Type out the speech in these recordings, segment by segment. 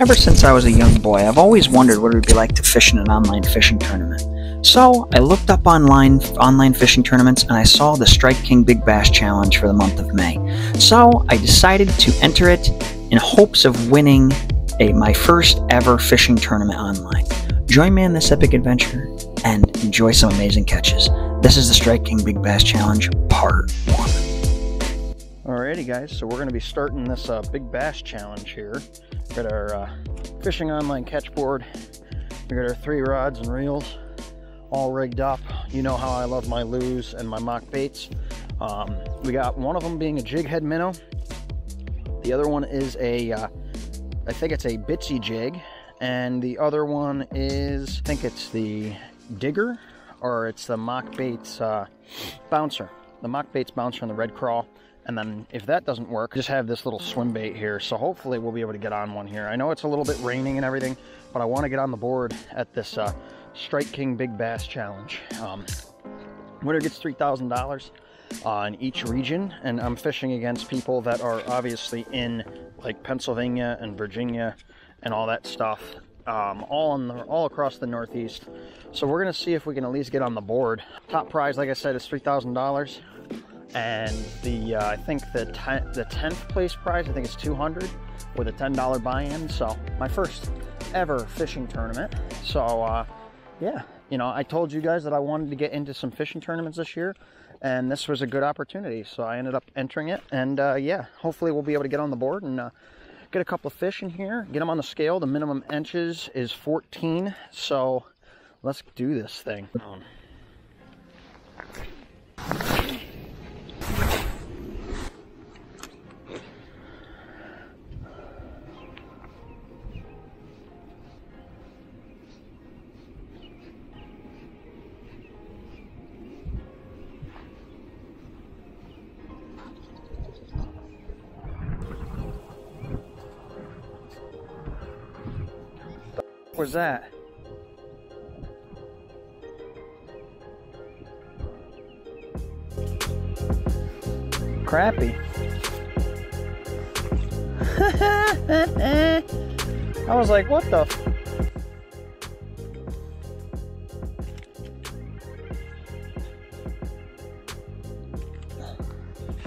Ever since I was a young boy, I've always wondered what it would be like to fish in an online fishing tournament. So I looked up online online fishing tournaments and I saw the Strike King Big Bass Challenge for the month of May. So I decided to enter it in hopes of winning a my first ever fishing tournament online. Join me in this epic adventure and enjoy some amazing catches. This is the Strike King Big Bass Challenge Part 1. Alrighty guys, so we're going to be starting this uh, Big Bass Challenge here. Got our uh, fishing online catch board. We got our three rods and reels all rigged up. You know how I love my Lew's and my mock baits. Um, we got one of them being a jig head minnow. The other one is a, uh, I think it's a bitsy jig. And the other one is, I think it's the digger or it's the mock baits uh, bouncer. The mock baits bouncer and the red crawl. And then if that doesn't work, just have this little swim bait here. So hopefully we'll be able to get on one here. I know it's a little bit raining and everything, but I want to get on the board at this uh, Strike King Big Bass Challenge. Um, winner gets $3,000 uh, in each region. And I'm fishing against people that are obviously in like Pennsylvania and Virginia and all that stuff. Um, all in the, all across the Northeast. So we're gonna see if we can at least get on the board. Top prize, like I said, is three thousand dollars and the uh, I think the ten, the 10th place prize I think it's 200 with a $10 buy-in. So my first ever fishing tournament. So uh, yeah you know I told you guys that I wanted to get into some fishing tournaments this year and this was a good opportunity. So I ended up entering it and uh, yeah hopefully we'll be able to get on the board and uh, get a couple of fish in here get them on the scale. The minimum inches is 14 so let's do this thing was that? Crappy. I was like, what the?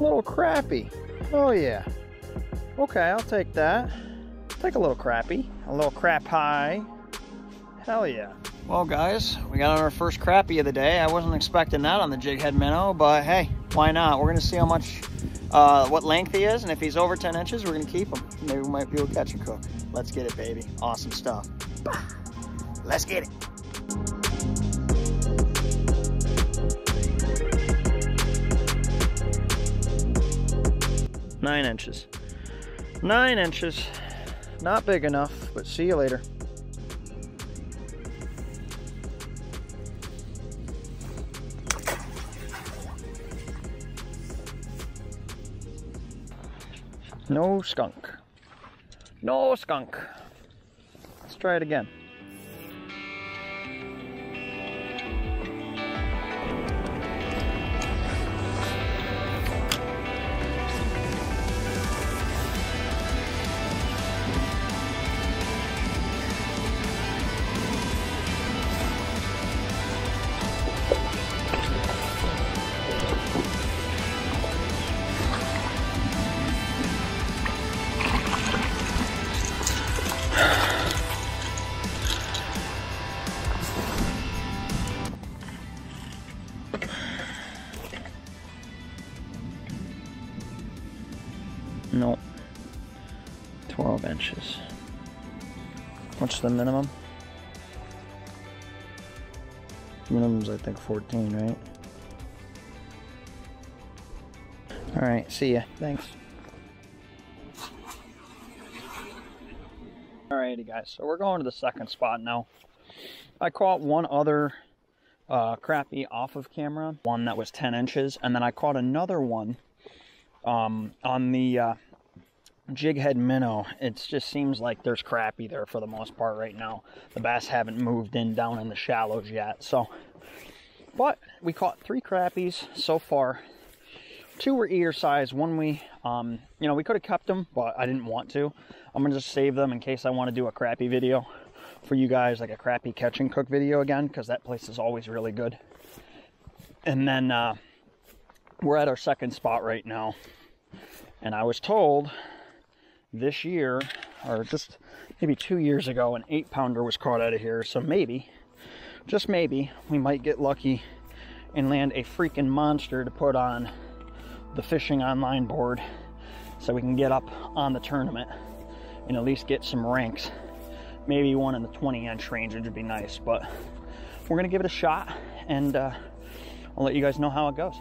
little crappy. Oh yeah. Okay, I'll take that. Take a little crappy. A little crap high. Hell yeah. Well guys, we got on our first crappie of the day. I wasn't expecting that on the jig head minnow, but hey, why not? We're gonna see how much, uh, what length he is, and if he's over 10 inches, we're gonna keep him. Maybe we might be able to catch and cook. Let's get it, baby. Awesome stuff. Let's get it. Nine inches. Nine inches. Not big enough, but see you later. No skunk. No skunk. Let's try it again. The minimum? Minimum's I think 14, right? Alright, see ya. Thanks. Alrighty guys, so we're going to the second spot now. I caught one other uh, crappie off of camera, one that was 10 inches, and then I caught another one um, on the uh, jig head minnow. It just seems like there's crappie there for the most part right now. The bass haven't moved in down in the shallows yet, so. But we caught three crappies so far. Two were ear size. One we, um, you know, we could have kept them, but I didn't want to. I'm gonna just save them in case I want to do a crappie video for you guys, like a crappie catch and cook video again, because that place is always really good. And then uh, we're at our second spot right now. And I was told this year, or just maybe two years ago, an eight pounder was caught out of here. So maybe, just maybe, we might get lucky and land a freaking monster to put on the fishing online board so we can get up on the tournament and at least get some ranks. Maybe one in the 20 inch range, which would be nice, but we're gonna give it a shot and uh, I'll let you guys know how it goes.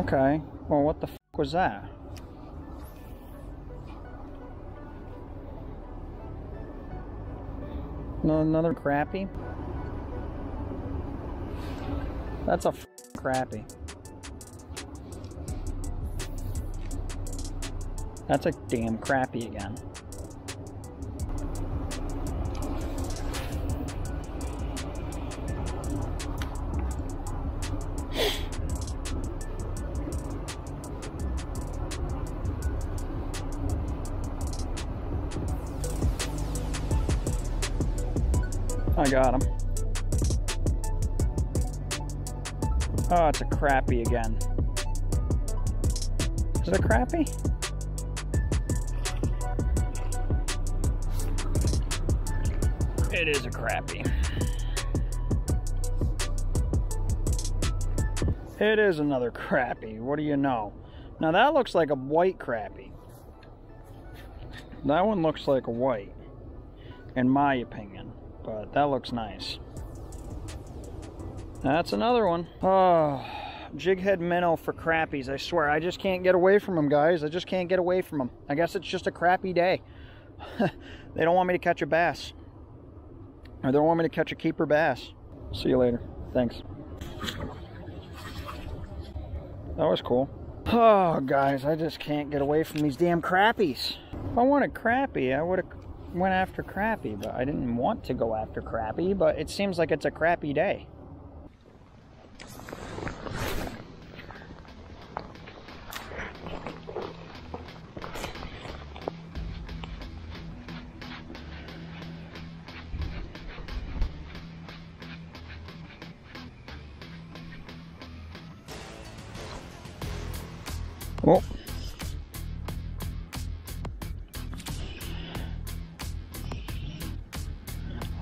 Okay. Well, what the f was that? No, another crappy? That's a f crappie. That's a damn crappy again. I got him. Oh, it's a crappie again. Is it a crappie? It is a crappie. It is another crappie. What do you know? Now that looks like a white crappie. That one looks like a white, in my opinion but that looks nice. That's another one. Oh, jighead minnow for crappies. I swear, I just can't get away from them, guys. I just can't get away from them. I guess it's just a crappy day. they don't want me to catch a bass. Or they don't want me to catch a keeper bass. See you later. Thanks. That was cool. Oh, guys, I just can't get away from these damn crappies. If I wanted crappie, I would have went after crappie, but I didn't want to go after crappie, but it seems like it's a crappy day. Oh.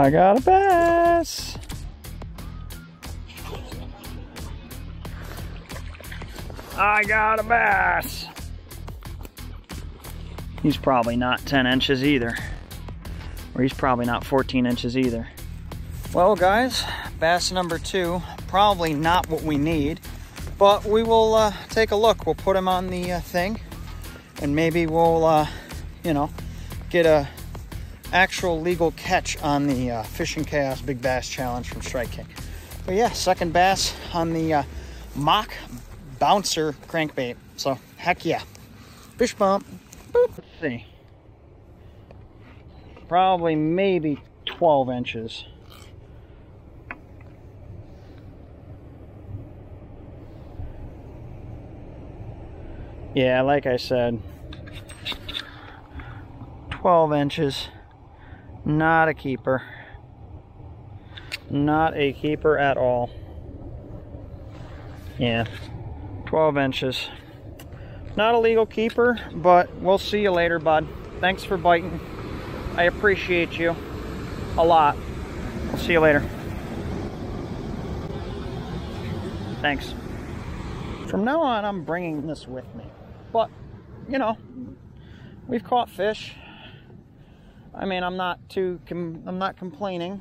I got a bass. I got a bass. He's probably not 10 inches either. Or he's probably not 14 inches either. Well, guys, bass number two. Probably not what we need, but we will uh, take a look. We'll put him on the uh, thing, and maybe we'll, uh, you know, get a actual legal catch on the uh, Fishing Chaos Big Bass Challenge from Strike King. But yeah, second bass on the uh, mock bouncer crankbait. So heck yeah. Fish bump. Boop. Let's see. Probably maybe 12 inches. Yeah, like I said, 12 inches. Not a keeper. Not a keeper at all. Yeah, 12 inches. Not a legal keeper, but we'll see you later, bud. Thanks for biting. I appreciate you a lot. See you later. Thanks. From now on, I'm bringing this with me. But, you know, we've caught fish. I mean, I'm not too, I'm not complaining.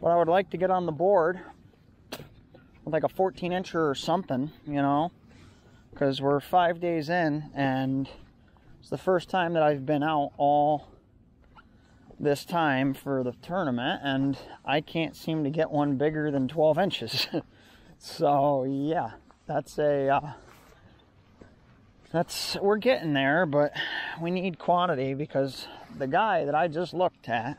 But I would like to get on the board with like a 14 incher or something, you know, because we're five days in and it's the first time that I've been out all this time for the tournament and I can't seem to get one bigger than 12 inches. so yeah, that's a, uh, that's, we're getting there, but we need quantity because the guy that I just looked at,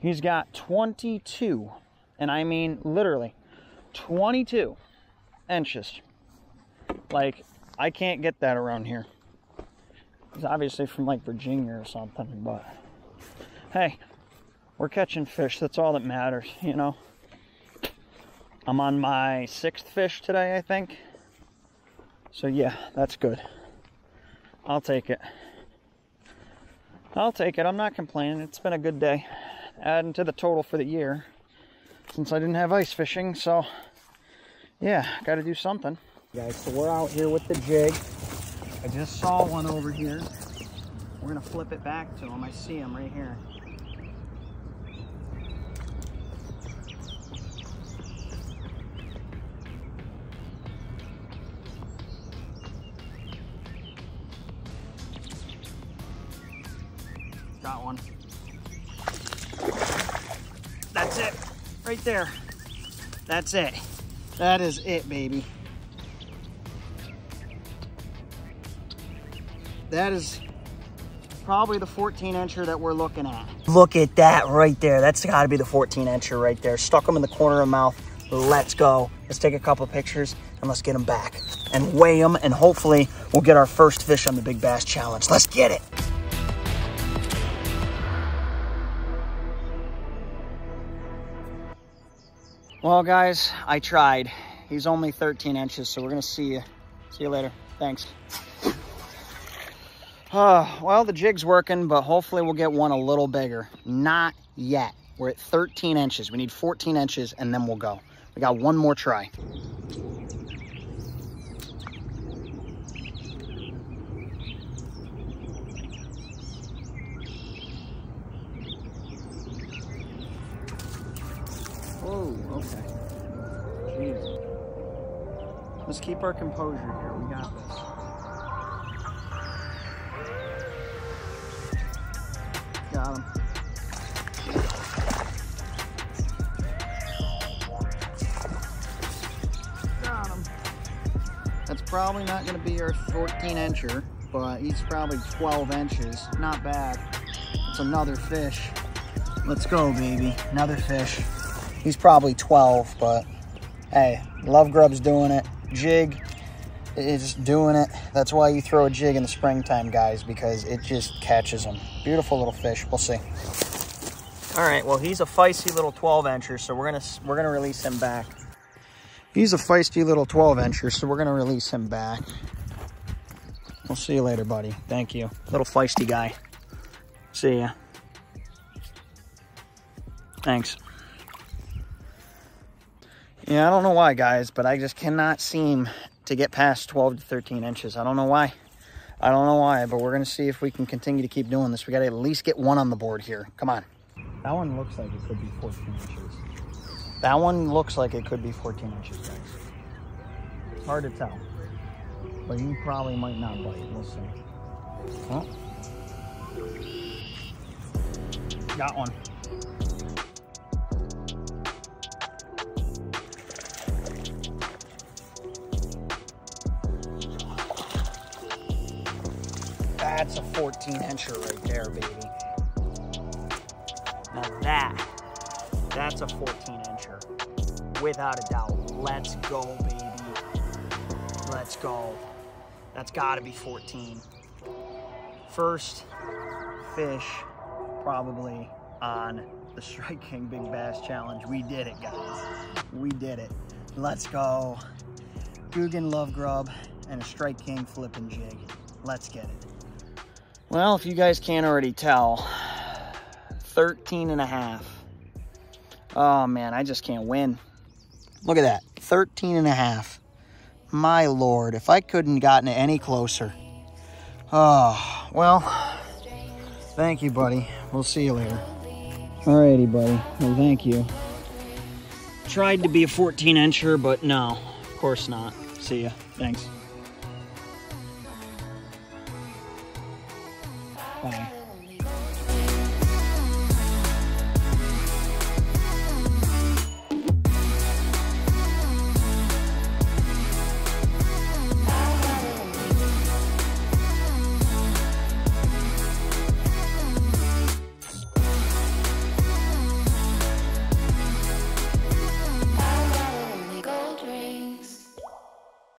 he's got 22, and I mean literally 22 inches. Like, I can't get that around here. He's obviously from like Virginia or something, but hey, we're catching fish. That's all that matters, you know. I'm on my sixth fish today, I think. So yeah, that's good. I'll take it. I'll take it. I'm not complaining. It's been a good day. Adding to the total for the year since I didn't have ice fishing. So yeah, got to do something. Guys, so we're out here with the jig. I just saw one over here. We're gonna flip it back to him. I see him right here. Got one. That's it. Right there. That's it. That is it, baby. That is probably the 14 incher that we're looking at. Look at that right there. That's gotta be the 14 incher right there. Stuck them in the corner of the mouth. Let's go. Let's take a couple pictures and let's get them back and weigh them and hopefully we'll get our first fish on the Big Bass Challenge. Let's get it. Well, guys, I tried. He's only 13 inches, so we're gonna see you. See you later. Thanks. Uh, well, the jig's working, but hopefully we'll get one a little bigger. Not yet. We're at 13 inches. We need 14 inches, and then we'll go. We got one more try. Oh, okay. Jeez. Let's keep our composure here. We got this. Got him. Got him. That's probably not going to be our 14 incher, but he's probably 12 inches. Not bad. It's another fish. Let's go, baby. Another fish. He's probably 12, but hey, Love Grub's doing it. Jig is doing it. That's why you throw a jig in the springtime, guys, because it just catches them. Beautiful little fish. We'll see. All right, well, he's a feisty little 12 incher, so we're gonna we're gonna release him back. He's a feisty little 12 incher, so we're gonna release him back. We'll see you later, buddy. Thank you. Little feisty guy. See ya. Thanks. Yeah, I don't know why, guys, but I just cannot seem to get past 12 to 13 inches. I don't know why. I don't know why, but we're going to see if we can continue to keep doing this. We got to at least get one on the board here. Come on. That one looks like it could be 14 inches. That one looks like it could be 14 inches, guys. It's hard to tell. But you probably might not bite. We'll see. Oh. Got one. That's a 14 incher right there, baby. Now that, that's a 14 incher. Without a doubt. Let's go, baby. Let's go. That's gotta be 14. First fish probably on the Strike King Big Bass Challenge. We did it, guys. We did it. Let's go. Googan Love Grub and a Strike King flipping jig. Let's get it. Well, if you guys can't already tell, 13 and a half. Oh man, I just can't win. Look at that, 13 and a half. My Lord, if I couldn't gotten it any closer. Oh, well, thank you, buddy. We'll see you later. Alrighty, buddy. Well, thank you. tried to be a 14 incher, but no, of course not. See ya. Thanks. Bye.